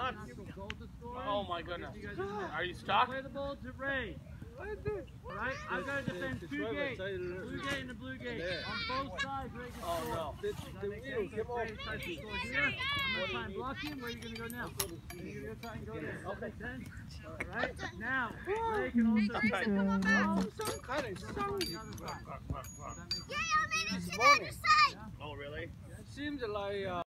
not. Oh my goodness. Are you stuck? Play the ball to Ray. Right? I've got to defend two gates. Blue gate and the blue gate. On both sides, Ray can Oh no. Does that if I'm going to try and block him. Where are you going to go now? You're going to try and go there. Okay that? Alright, now, Ray can also... Okay. Oh, Some kind of the other side. Oh really? It seems like uh,